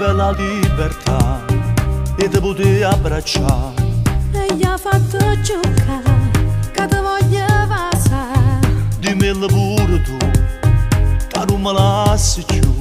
la libertà e ti potevi abbracciare. E gli ha fatto giocare, che ti voglio passare. Dimmi pure tu, che non me lasci più.